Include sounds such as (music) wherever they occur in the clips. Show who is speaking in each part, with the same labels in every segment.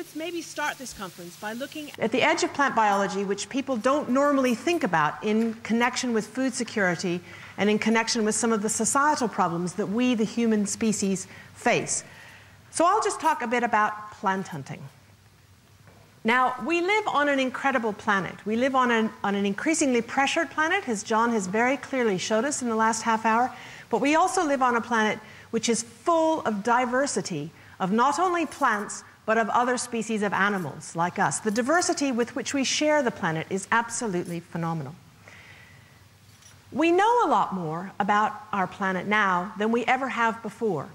Speaker 1: let's maybe start this conference by looking
Speaker 2: at the edge of plant biology, which people don't normally think about in connection with food security and in connection with some of the societal problems that we, the human species, face. So I'll just talk a bit about plant hunting. Now, we live on an incredible planet. We live on an, on an increasingly pressured planet, as John has very clearly showed us in the last half hour, but we also live on a planet which is full of diversity of not only plants, but of other species of animals like us. The diversity with which we share the planet is absolutely phenomenal. We know a lot more about our planet now than we ever have before.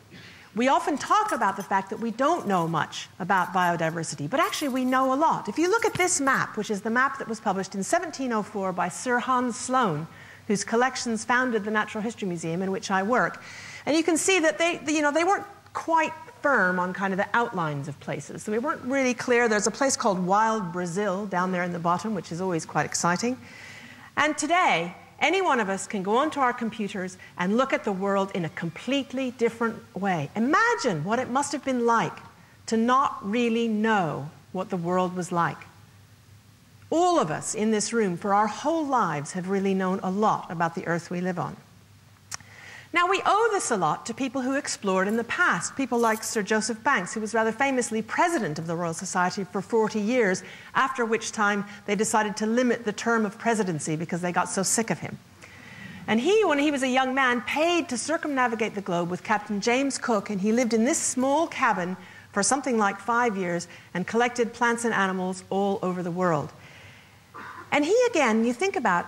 Speaker 2: We often talk about the fact that we don't know much about biodiversity, but actually we know a lot. If you look at this map, which is the map that was published in 1704 by Sir Hans Sloane, whose collections founded the Natural History Museum in which I work, and you can see that they, you know, they weren't quite firm on kind of the outlines of places. So we weren't really clear. There's a place called Wild Brazil down there in the bottom, which is always quite exciting. And today, any one of us can go onto our computers and look at the world in a completely different way. Imagine what it must have been like to not really know what the world was like. All of us in this room, for our whole lives, have really known a lot about the earth we live on. Now, we owe this a lot to people who explored in the past, people like Sir Joseph Banks, who was rather famously president of the Royal Society for 40 years, after which time they decided to limit the term of presidency because they got so sick of him. And he, when he was a young man, paid to circumnavigate the globe with Captain James Cook, and he lived in this small cabin for something like five years and collected plants and animals all over the world. And he, again, you think about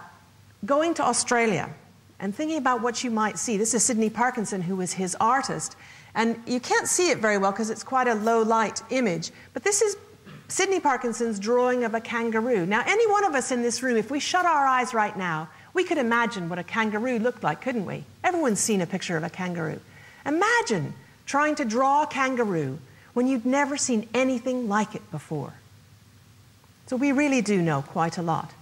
Speaker 2: going to Australia and thinking about what you might see. This is Sydney Parkinson, who was his artist. And you can't see it very well because it's quite a low light image. But this is Sydney Parkinson's drawing of a kangaroo. Now, any one of us in this room, if we shut our eyes right now, we could imagine what a kangaroo looked like, couldn't we? Everyone's seen a picture of a kangaroo. Imagine trying to draw a kangaroo when you'd never seen anything like it before. So we really do know quite a lot.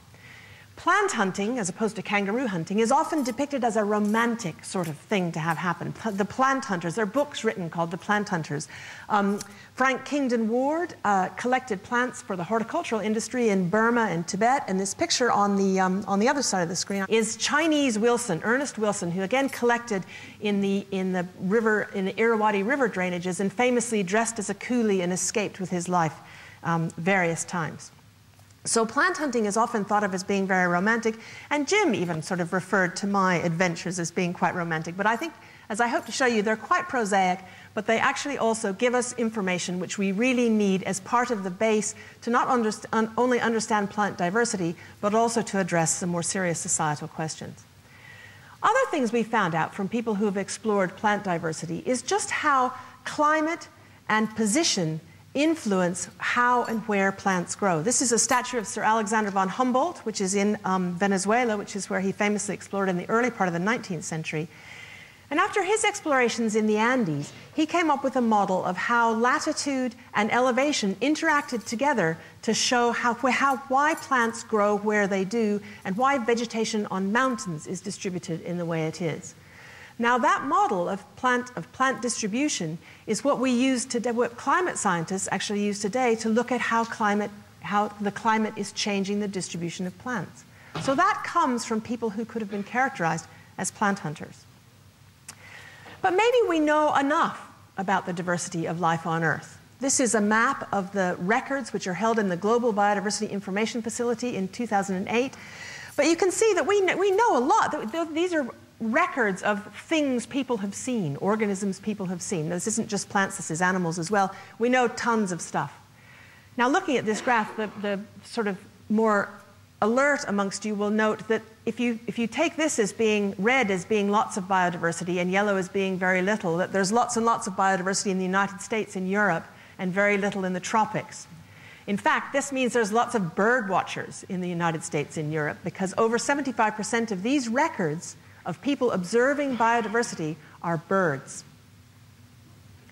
Speaker 2: Plant hunting, as opposed to kangaroo hunting, is often depicted as a romantic sort of thing to have happen. The plant hunters, there are books written called The Plant Hunters. Um, Frank Kingdon Ward uh, collected plants for the horticultural industry in Burma and Tibet, and this picture on the, um, on the other side of the screen is Chinese Wilson, Ernest Wilson, who again collected in the, in the river, in the Irrawaddy River drainages and famously dressed as a coolie and escaped with his life um, various times. So plant hunting is often thought of as being very romantic, and Jim even sort of referred to my adventures as being quite romantic. But I think, as I hope to show you, they're quite prosaic, but they actually also give us information which we really need as part of the base to not underst un only understand plant diversity, but also to address some more serious societal questions. Other things we found out from people who have explored plant diversity is just how climate and position influence how and where plants grow. This is a statue of Sir Alexander von Humboldt, which is in um, Venezuela, which is where he famously explored in the early part of the 19th century. And after his explorations in the Andes, he came up with a model of how latitude and elevation interacted together to show how, how, why plants grow where they do and why vegetation on mountains is distributed in the way it is. Now, that model of plant, of plant distribution is what we use today, what climate scientists actually use today to look at how, climate, how the climate is changing the distribution of plants. So that comes from people who could have been characterized as plant hunters. But maybe we know enough about the diversity of life on Earth. This is a map of the records which are held in the Global Biodiversity Information Facility in 2008. But you can see that we know, we know a lot. These are records of things people have seen, organisms people have seen. This isn't just plants, this is animals as well. We know tons of stuff. Now, looking at this graph, the, the sort of more alert amongst you will note that if you, if you take this as being red as being lots of biodiversity and yellow as being very little, that there's lots and lots of biodiversity in the United States and Europe and very little in the tropics. In fact, this means there's lots of bird watchers in the United States and Europe because over 75% of these records of people observing biodiversity are birds.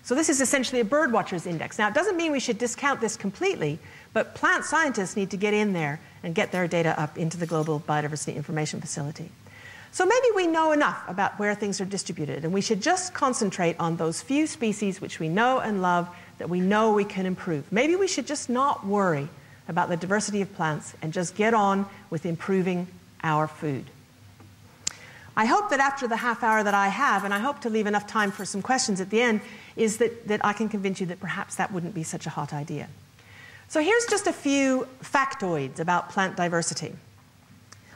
Speaker 2: So this is essentially a bird watchers index. Now, it doesn't mean we should discount this completely, but plant scientists need to get in there and get their data up into the Global Biodiversity Information Facility. So maybe we know enough about where things are distributed, and we should just concentrate on those few species which we know and love that we know we can improve. Maybe we should just not worry about the diversity of plants and just get on with improving our food. I hope that after the half hour that I have, and I hope to leave enough time for some questions at the end, is that, that I can convince you that perhaps that wouldn't be such a hot idea. So here's just a few factoids about plant diversity.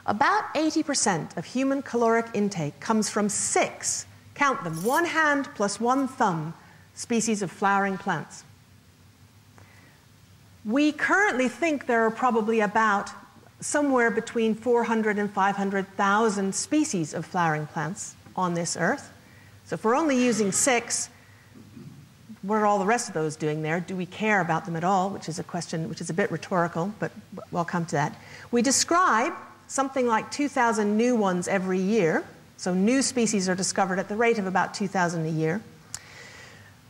Speaker 2: About 80% of human caloric intake comes from six, count them, one hand plus one thumb, species of flowering plants. We currently think there are probably about somewhere between 400 and 500,000 species of flowering plants on this earth. So if we're only using six, what are all the rest of those doing there? Do we care about them at all? Which is a question which is a bit rhetorical, but we'll come to that. We describe something like 2,000 new ones every year. So new species are discovered at the rate of about 2,000 a year.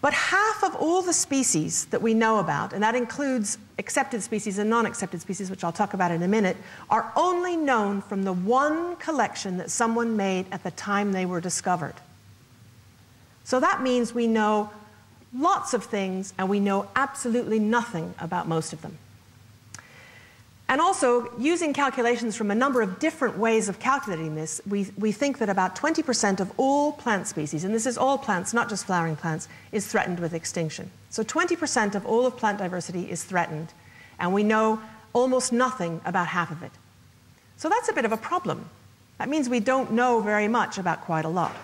Speaker 2: But half of all the species that we know about, and that includes accepted species and non accepted species, which I'll talk about in a minute, are only known from the one collection that someone made at the time they were discovered. So that means we know lots of things and we know absolutely nothing about most of them. And also, using calculations from a number of different ways of calculating this, we, we think that about 20% of all plant species, and this is all plants, not just flowering plants, is threatened with extinction. So 20% of all of plant diversity is threatened, and we know almost nothing about half of it. So that's a bit of a problem. That means we don't know very much about quite a lot.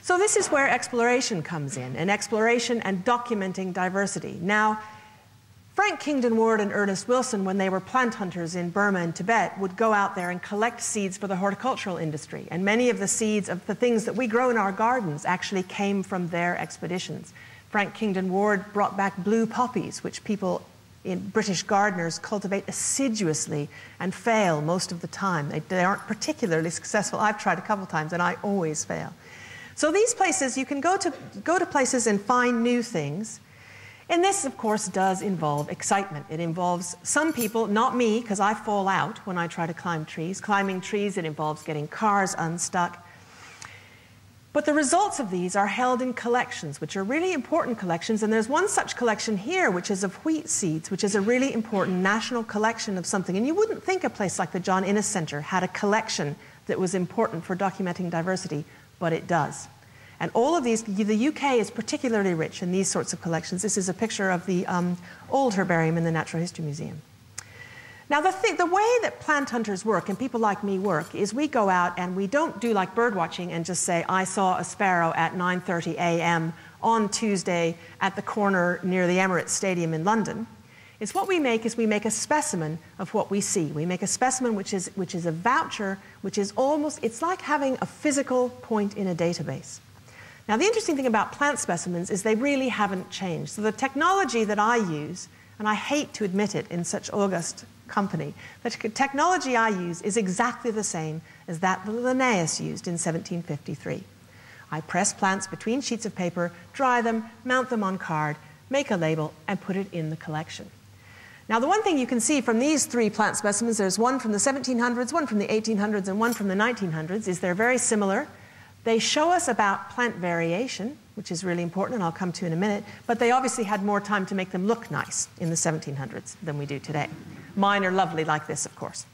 Speaker 2: So this is where exploration comes in, and exploration and documenting diversity. Now, Frank Kingdon Ward and Ernest Wilson, when they were plant hunters in Burma and Tibet, would go out there and collect seeds for the horticultural industry. And many of the seeds of the things that we grow in our gardens actually came from their expeditions. Frank Kingdon Ward brought back blue poppies, which people in British gardeners cultivate assiduously and fail most of the time. They, they aren't particularly successful. I've tried a couple times and I always fail. So these places, you can go to, go to places and find new things and this, of course, does involve excitement. It involves some people, not me, because I fall out when I try to climb trees. Climbing trees, it involves getting cars unstuck. But the results of these are held in collections, which are really important collections. And there's one such collection here, which is of wheat seeds, which is a really important national collection of something. And you wouldn't think a place like the John Innes Centre had a collection that was important for documenting diversity, but it does. And all of these, the UK is particularly rich in these sorts of collections. This is a picture of the um, old herbarium in the Natural History Museum. Now, the, th the way that plant hunters work, and people like me work, is we go out and we don't do like bird watching and just say, I saw a sparrow at 9.30 a.m. on Tuesday at the corner near the Emirates Stadium in London. It's what we make is we make a specimen of what we see. We make a specimen which is, which is a voucher, which is almost, it's like having a physical point in a database. Now, the interesting thing about plant specimens is they really haven't changed. So, the technology that I use, and I hate to admit it in such august company, the technology I use is exactly the same as that Linnaeus used in 1753. I press plants between sheets of paper, dry them, mount them on card, make a label, and put it in the collection. Now, the one thing you can see from these three plant specimens, there's one from the 1700s, one from the 1800s, and one from the 1900s, is they're very similar. They show us about plant variation, which is really important, and I'll come to in a minute, but they obviously had more time to make them look nice in the 1700s than we do today. Mine are lovely like this, of course.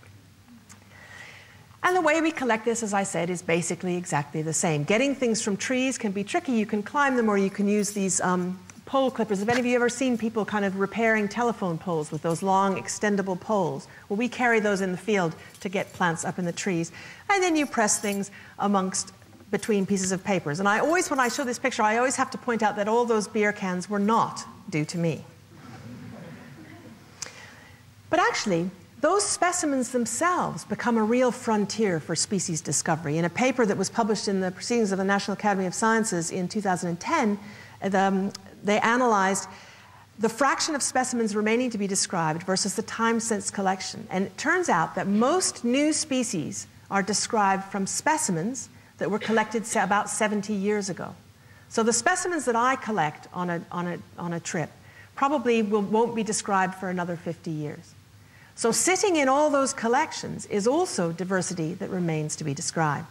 Speaker 2: And the way we collect this, as I said, is basically exactly the same. Getting things from trees can be tricky. You can climb them or you can use these um, pole clippers. Have any of you ever seen people kind of repairing telephone poles with those long extendable poles? Well, we carry those in the field to get plants up in the trees. And then you press things amongst between pieces of papers. And I always, when I show this picture, I always have to point out that all those beer cans were not due to me. But actually, those specimens themselves become a real frontier for species discovery. In a paper that was published in the Proceedings of the National Academy of Sciences in 2010, um, they analyzed the fraction of specimens remaining to be described versus the time since collection. And it turns out that most new species are described from specimens that were collected about 70 years ago. So the specimens that I collect on a, on a, on a trip probably will, won't be described for another 50 years. So, sitting in all those collections is also diversity that remains to be described.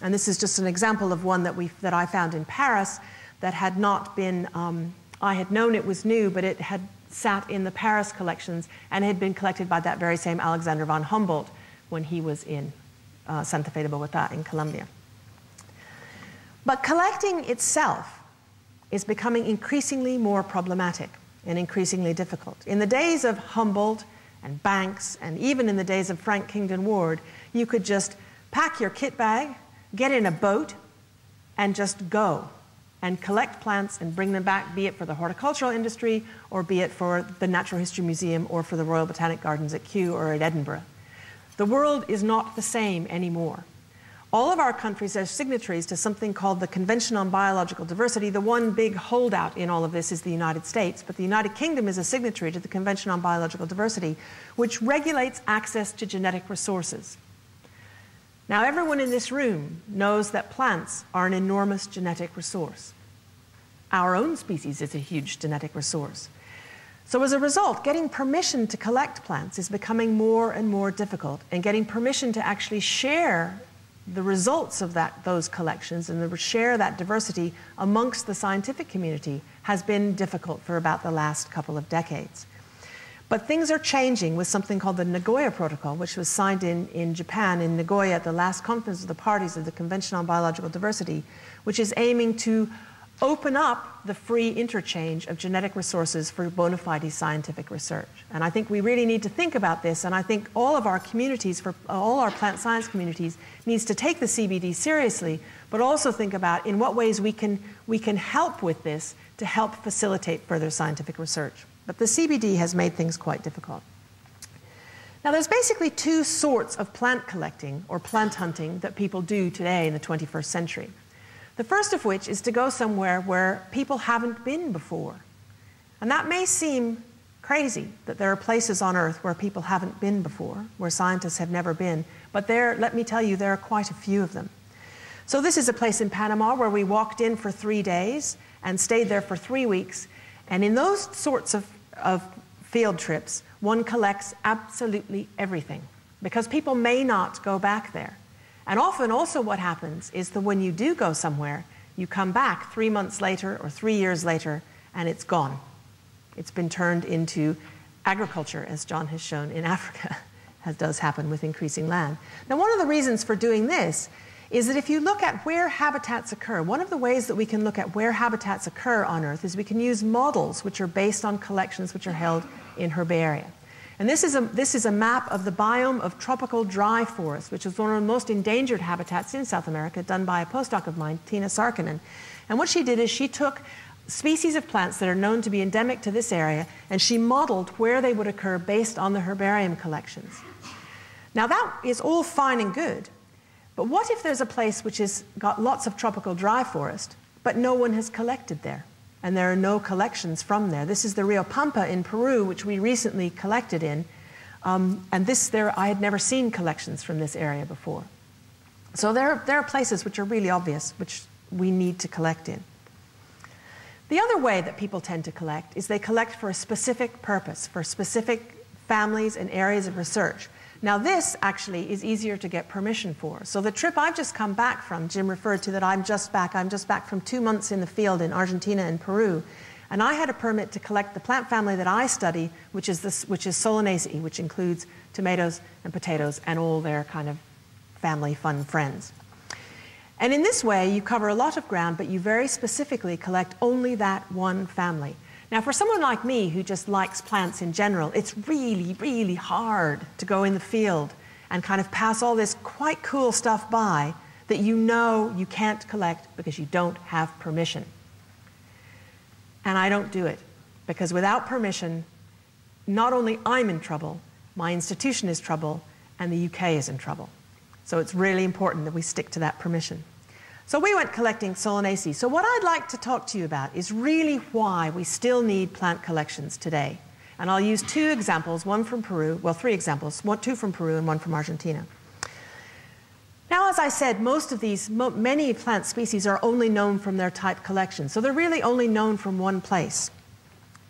Speaker 2: And this is just an example of one that, we, that I found in Paris that had not been, um, I had known it was new, but it had sat in the Paris collections and had been collected by that very same Alexander von Humboldt when he was in uh, Santa Fe de Bogota in Colombia. But collecting itself is becoming increasingly more problematic and increasingly difficult. In the days of Humboldt and Banks, and even in the days of Frank Kingdon Ward, you could just pack your kit bag, get in a boat, and just go and collect plants and bring them back, be it for the horticultural industry or be it for the Natural History Museum or for the Royal Botanic Gardens at Kew or at Edinburgh. The world is not the same anymore. All of our countries are signatories to something called the Convention on Biological Diversity. The one big holdout in all of this is the United States, but the United Kingdom is a signatory to the Convention on Biological Diversity, which regulates access to genetic resources. Now, everyone in this room knows that plants are an enormous genetic resource. Our own species is a huge genetic resource. So, as a result, getting permission to collect plants is becoming more and more difficult, and getting permission to actually share the results of that, those collections and the share of that diversity amongst the scientific community has been difficult for about the last couple of decades. But things are changing with something called the Nagoya Protocol, which was signed in, in Japan, in Nagoya, at the last conference of the parties of the Convention on Biological Diversity, which is aiming to open up the free interchange of genetic resources for bona fide scientific research. And I think we really need to think about this, and I think all of our communities, for all our plant science communities, needs to take the CBD seriously, but also think about in what ways we can, we can help with this to help facilitate further scientific research. But the CBD has made things quite difficult. Now, there's basically two sorts of plant collecting or plant hunting that people do today in the 21st century. The first of which is to go somewhere where people haven't been before. And that may seem crazy that there are places on Earth where people haven't been before, where scientists have never been, but there, let me tell you, there are quite a few of them. So, this is a place in Panama where we walked in for three days and stayed there for three weeks. And in those sorts of, of field trips, one collects absolutely everything because people may not go back there. And often, also, what happens is that when you do go somewhere, you come back three months later or three years later, and it's gone. It's been turned into agriculture, as John has shown in (laughs) Africa, as does happen with increasing land. Now, one of the reasons for doing this is that if you look at where habitats occur, one of the ways that we can look at where habitats occur on Earth is we can use models which are based on collections which are held in herbaria. And this is, a, this is a map of the biome of tropical dry forest, which is one of the most endangered habitats in South America, done by a postdoc of mine, Tiina Särkinen. And what she did is she took species of plants that are known to be endemic to this area, and she modeled where they would occur based on the herbarium collections. Now, that is all fine and good, but what if there's a place which has got lots of tropical dry forest, but no one has collected there? And there are no collections from there. This is the Rio Pampa in Peru, which we recently collected in. Um, and this, there, I had never seen collections from this area before. So there, there are places which are really obvious, which we need to collect in. The other way that people tend to collect is they collect for a specific purpose, for specific families and areas of research. Now, this actually is easier to get permission for. So, the trip I've just come back from, Jim referred to that I'm just back. I'm just back from two months in the field in Argentina and Peru. And I had a permit to collect the plant family that I study, which is, this, which is Solanaceae, which includes tomatoes and potatoes and all their kind of family fun friends. And in this way, you cover a lot of ground, but you very specifically collect only that one family. Now, for someone like me who just likes plants in general, it's really, really hard to go in the field and kind of pass all this quite cool stuff by that you know you can't collect because you don't have permission. And I don't do it because without permission, not only I'm in trouble, my institution is trouble, and the UK is in trouble. So it's really important that we stick to that permission. So we went collecting Solanaceae. So what I'd like to talk to you about is really why we still need plant collections today. And I'll use two examples, one from Peru, well, three examples, two from Peru and one from Argentina. Now, as I said, most of these, many plant species are only known from their type collection. So they're really only known from one place.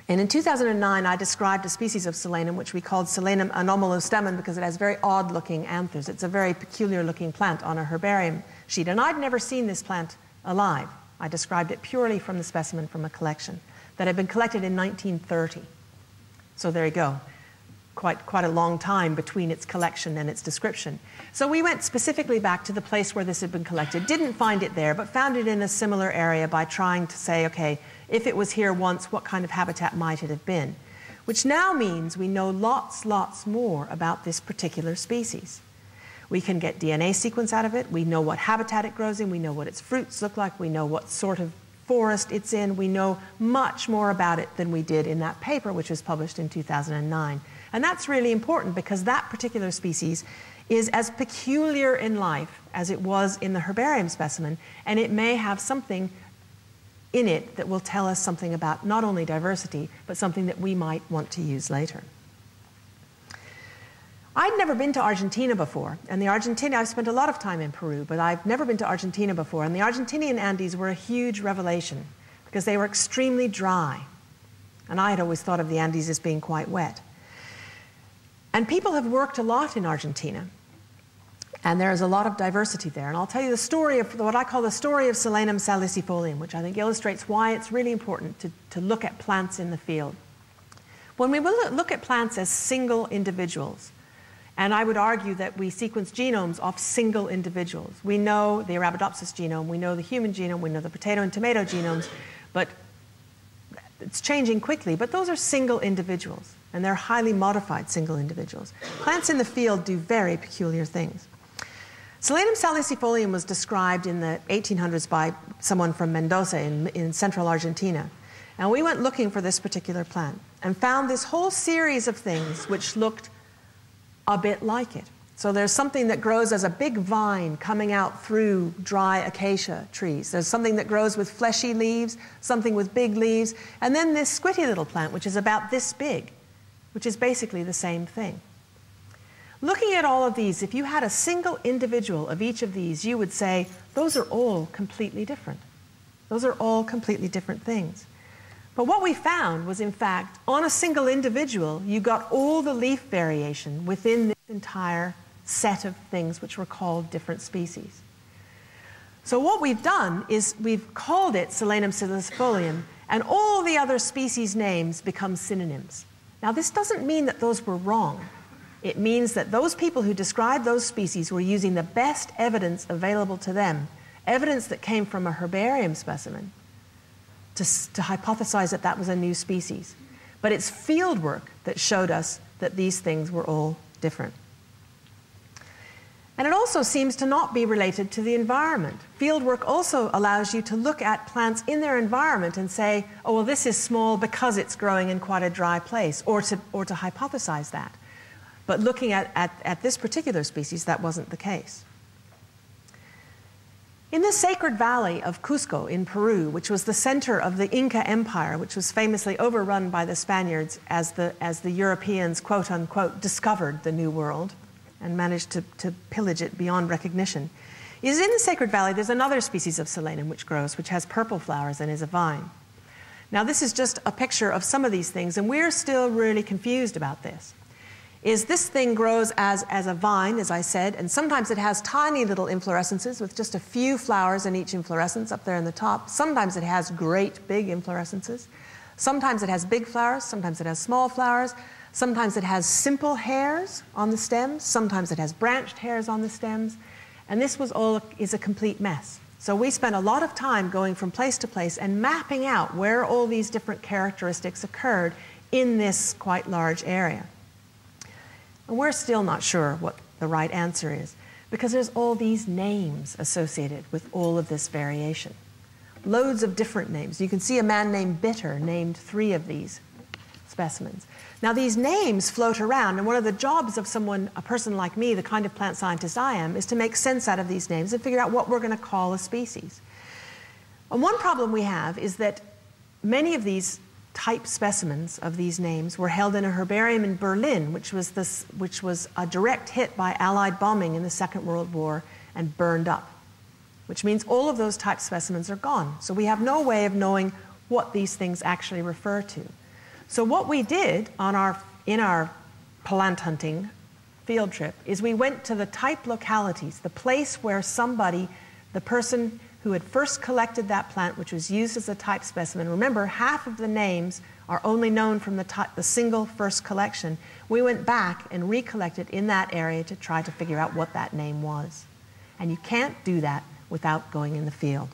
Speaker 2: And in 2009, I described a species of solanum which we called Solanum anomalostemon because it has very odd looking anthers. It's a very peculiar looking plant on a herbarium sheet. And I'd never seen this plant alive. I described it purely from the specimen from a collection that had been collected in 1930. So there you go. Quite, quite a long time between its collection and its description. So we went specifically back to the place where this had been collected, didn't find it there, but found it in a similar area by trying to say, okay, if it was here once, what kind of habitat might it have been? Which now means we know lots, lots more about this particular species. We can get DNA sequence out of it. We know what habitat it grows in. We know what its fruits look like. We know what sort of forest it's in. We know much more about it than we did in that paper, which was published in 2009. And that's really important because that particular species is as peculiar in life as it was in the herbarium specimen, and it may have something in it that will tell us something about not only diversity, but something that we might want to use later. I'd never been to Argentina before, and the Argentina, I've spent a lot of time in Peru, but I've never been to Argentina before, and the Argentinian Andes were a huge revelation because they were extremely dry. And I had always thought of the Andes as being quite wet. And people have worked a lot in Argentina and there is a lot of diversity there. And I'll tell you the story of what I call the story of Solanum salicifolium, which I think illustrates why it's really important to, to look at plants in the field. When we look at plants as single individuals, and I would argue that we sequence genomes off single individuals. We know the Arabidopsis genome, we know the human genome, we know the potato and tomato genomes, but it's changing quickly. But those are single individuals, and they're highly modified single individuals. Plants in the field do very peculiar things. Solanum salicifolium was described in the 1800s by someone from Mendoza in, in central Argentina. And we went looking for this particular plant and found this whole series of things which looked a bit like it. So there's something that grows as a big vine coming out through dry acacia trees. There's something that grows with fleshy leaves, something with big leaves, and then this squitty little plant, which is about this big, which is basically the same thing. Looking at all of these, if you had a single individual of each of these, you would say, those are all completely different. Those are all completely different things. But what we found was, in fact, on a single individual, you got all the leaf variation within this entire set of things which were called different species. So what we've done is we've called it Solanum salicifolium, and all the other species names become synonyms. Now, this doesn't mean that those were wrong. It means that those people who described those species were using the best evidence available to them, evidence that came from a herbarium specimen, to, to hypothesize that that was a new species. But it's field work that showed us that these things were all different. And it also seems to not be related to the environment. Fieldwork also allows you to look at plants in their environment and say, oh, well, this is small because it's growing in quite a dry place, or to, or to hypothesize that. But looking at, at, at this particular species, that wasn't the case. In the sacred valley of Cusco in Peru, which was the center of the Inca Empire, which was famously overrun by the Spaniards as the, as the Europeans, quote unquote, discovered the New World and managed to, to pillage it beyond recognition, is in the sacred valley there's another species of solanum which grows, which has purple flowers and is a vine. Now, this is just a picture of some of these things, and we're still really confused about this is this thing grows as, as a vine, as I said, and sometimes it has tiny little inflorescences with just a few flowers in each inflorescence up there in the top. Sometimes it has great big inflorescences. Sometimes it has big flowers, sometimes it has small flowers. Sometimes it has simple hairs on the stems, sometimes it has branched hairs on the stems. And this was all is a complete mess. So we spent a lot of time going from place to place and mapping out where all these different characteristics occurred in this quite large area. And we're still not sure what the right answer is because there's all these names associated with all of this variation. Loads of different names. You can see a man named Bitter named three of these specimens. Now, these names float around, and one of the jobs of someone, a person like me, the kind of plant scientist I am, is to make sense out of these names and figure out what we're going to call a species. And one problem we have is that many of these type specimens of these names were held in a herbarium in Berlin, which was, this, which was a direct hit by Allied bombing in the Second World War and burned up, which means all of those type specimens are gone. So we have no way of knowing what these things actually refer to. So what we did on our, in our plant hunting field trip is we went to the type localities, the place where somebody, the person who had first collected that plant, which was used as a type specimen. Remember, half of the names are only known from the, type, the single first collection. We went back and recollected in that area to try to figure out what that name was. And you can't do that without going in the field.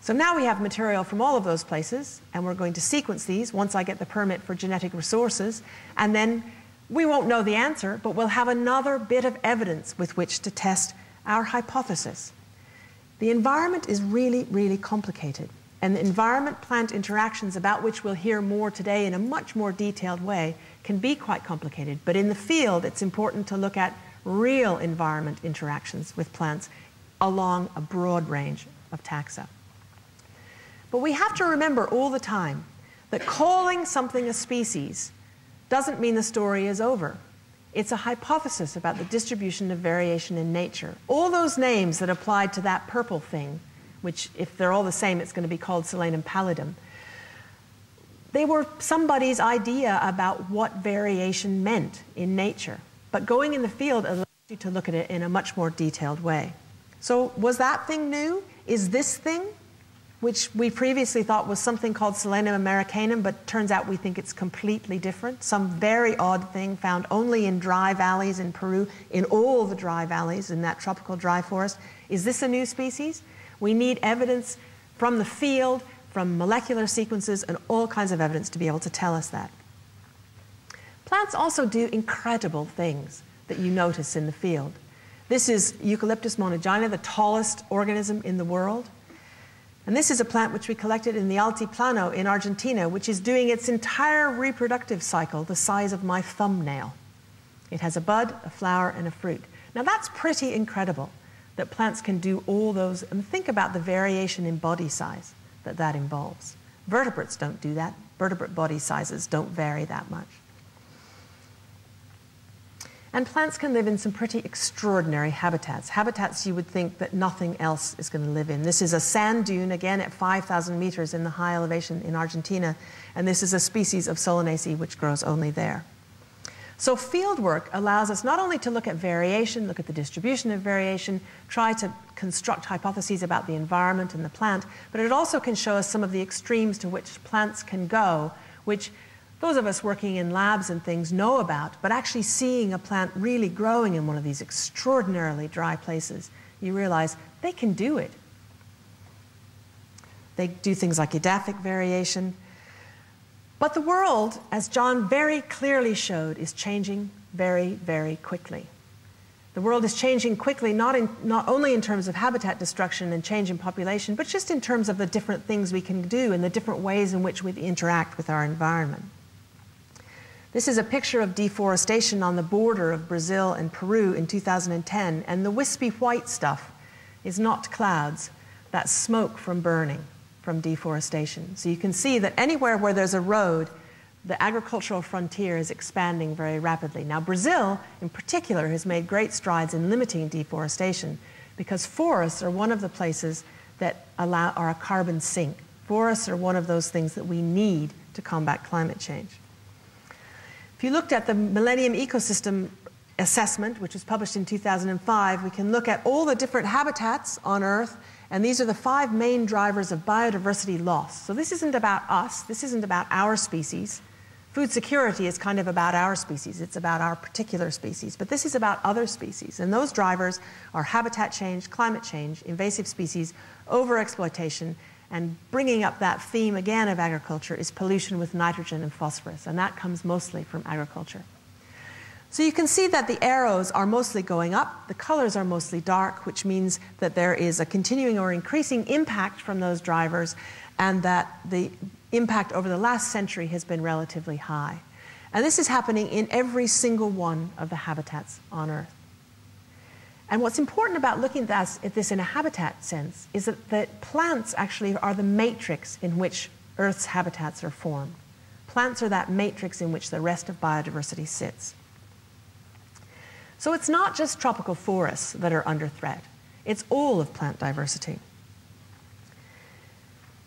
Speaker 2: So now we have material from all of those places, and we're going to sequence these once I get the permit for genetic resources, and then we won't know the answer, but we'll have another bit of evidence with which to test our hypothesis. The environment is really, really complicated. And the environment plant interactions, about which we'll hear more today in a much more detailed way, can be quite complicated. But in the field, it's important to look at real environment interactions with plants along a broad range of taxa. But we have to remember all the time that calling something a species doesn't mean the story is over. It's a hypothesis about the distribution of variation in nature. All those names that applied to that purple thing, which if they're all the same, it's going to be called Solanum pallidum, they were somebody's idea about what variation meant in nature. But going in the field allows you to look at it in a much more detailed way. So was that thing new? Is this thing which we previously thought was something called Solanum americanum, but turns out we think it's completely different. Some very odd thing found only in dry valleys in Peru, in all the dry valleys in that tropical dry forest. Is this a new species? We need evidence from the field, from molecular sequences, and all kinds of evidence to be able to tell us that. Plants also do incredible things that you notice in the field. This is Eucalyptus monogina, the tallest organism in the world. And this is a plant which we collected in the Altiplano in Argentina, which is doing its entire reproductive cycle the size of my thumbnail. It has a bud, a flower, and a fruit. Now that's pretty incredible that plants can do all those. And think about the variation in body size that that involves. Vertebrates don't do that. Vertebrate body sizes don't vary that much. And plants can live in some pretty extraordinary habitats, habitats you would think that nothing else is going to live in. This is a sand dune, again at 5,000 meters in the high elevation in Argentina, and this is a species of Solanaceae which grows only there. So fieldwork allows us not only to look at variation, look at the distribution of variation, try to construct hypotheses about the environment and the plant, but it also can show us some of the extremes to which plants can go, which those of us working in labs and things know about, but actually seeing a plant really growing in one of these extraordinarily dry places, you realize they can do it. They do things like edaphic variation. But the world, as John very clearly showed, is changing very, very quickly. The world is changing quickly, not, in, not only in terms of habitat destruction and change in population, but just in terms of the different things we can do and the different ways in which we interact with our environment. This is a picture of deforestation on the border of Brazil and Peru in 2010, and the wispy white stuff is not clouds, that's smoke from burning, from deforestation. So you can see that anywhere where there's a road, the agricultural frontier is expanding very rapidly. Now, Brazil, in particular, has made great strides in limiting deforestation because forests are one of the places that allow, are a carbon sink. Forests are one of those things that we need to combat climate change. If you looked at the Millennium Ecosystem Assessment, which was published in 2005, we can look at all the different habitats on Earth, and these are the five main drivers of biodiversity loss. So this isn't about us, this isn't about our species. Food security is kind of about our species, it's about our particular species, but this is about other species. And those drivers are habitat change, climate change, invasive species, overexploitation, and bringing up that theme again of agriculture is pollution with nitrogen and phosphorus, and that comes mostly from agriculture. So you can see that the arrows are mostly going up, the colors are mostly dark, which means that there is a continuing or increasing impact from those drivers, and that the impact over the last century has been relatively high. And this is happening in every single one of the habitats on Earth. And what's important about looking at this in a habitat sense is that, that plants actually are the matrix in which Earth's habitats are formed. Plants are that matrix in which the rest of biodiversity sits. So it's not just tropical forests that are under threat, it's all of plant diversity.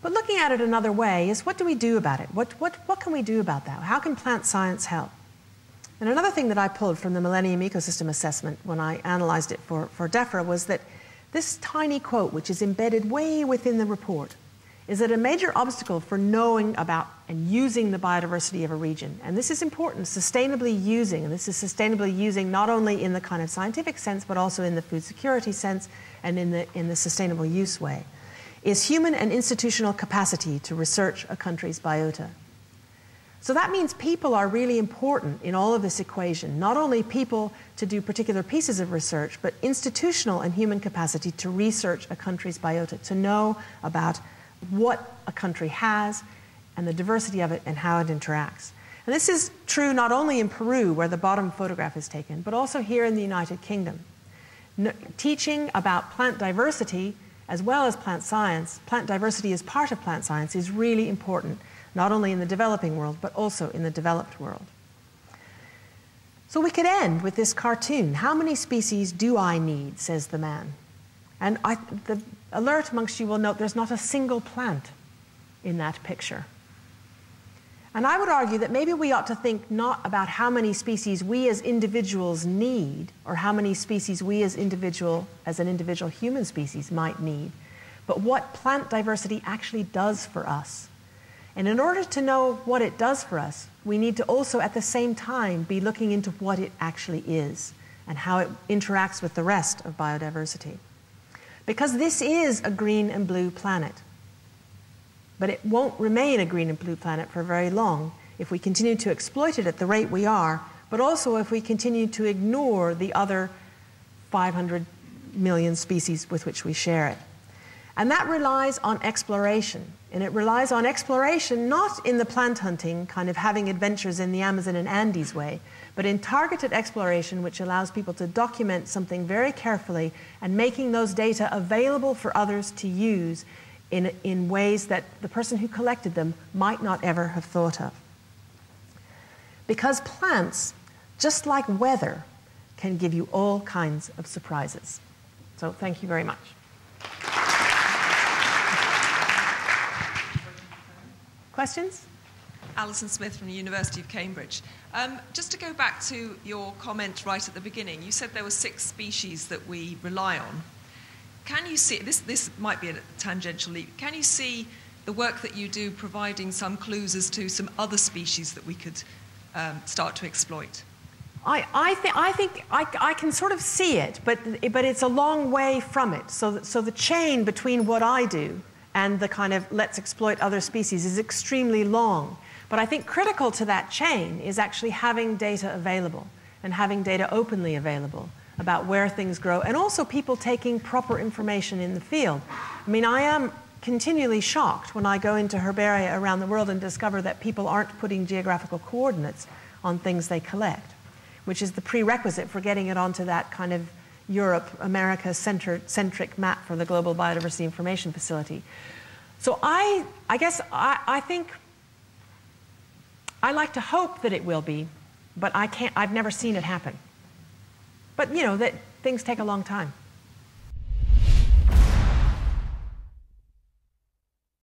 Speaker 2: But looking at it another way is what do we do about it? What, what, what can we do about that? How can plant science help? And another thing that I pulled from the Millennium Ecosystem Assessment when I analyzed it for, for DEFRA was that this tiny quote, which is embedded way within the report, is that a major obstacle for knowing about and using the biodiversity of a region, and this is important, sustainably using, and this is sustainably using not only in the kind of scientific sense, but also in the food security sense and in the, in the sustainable use way, is human and institutional capacity to research a country's biota. So that means people are really important in all of this equation. Not only people to do particular pieces of research, but institutional and human capacity to research a country's biota, to know about what a country has and the diversity of it and how it interacts. And this is true not only in Peru, where the bottom photograph is taken, but also here in the United Kingdom. No, teaching about plant diversity as well as plant science, plant diversity as part of plant science is really important not only in the developing world, but also in the developed world. So we could end with this cartoon. How many species do I need, says the man. And I, the alert amongst you will note there's not a single plant in that picture. And I would argue that maybe we ought to think not about how many species we as individuals need, or how many species we as individual, as an individual human species might need, but what plant diversity actually does for us and in order to know what it does for us, we need to also at the same time be looking into what it actually is and how it interacts with the rest of biodiversity. Because this is a green and blue planet. But it won't remain a green and blue planet for very long if we continue to exploit it at the rate we are, but also if we continue to ignore the other 500 million species with which we share it. And that relies on exploration. And it relies on exploration not in the plant hunting, kind of having adventures in the Amazon and Andes way, but in targeted exploration, which allows people to document something very carefully and making those data available for others to use in, in ways that the person who collected them might not ever have thought of. Because plants, just like weather, can give you all kinds of surprises. So, thank you very much. Questions?
Speaker 3: Alison Smith from the University of Cambridge. Um, just to go back to your comment right at the beginning, you said there were six species that we rely on. Can you see, this, this might be a tangential leap, can you see the work that you do providing some clues as to some other species that we could um, start to exploit?
Speaker 2: I, I, th- I think I, I, can sort of see it, but, but it's a long way from it. So, so the chain between what I do and the kind of let's exploit other species is extremely long. But I think critical to that chain is actually having data available and having data openly available about where things grow and also people taking proper information in the field. I mean, I am continually shocked when I go into herbaria around the world and discover that people aren't putting geographical coordinates on things they collect, which is the prerequisite for getting it onto that kind of Europe, America centric map from the Global Biodiversity Information Facility. So I, I guess I, I think I like to hope that it will be, but I can't, I've never seen it happen. But you know, that things take a long time.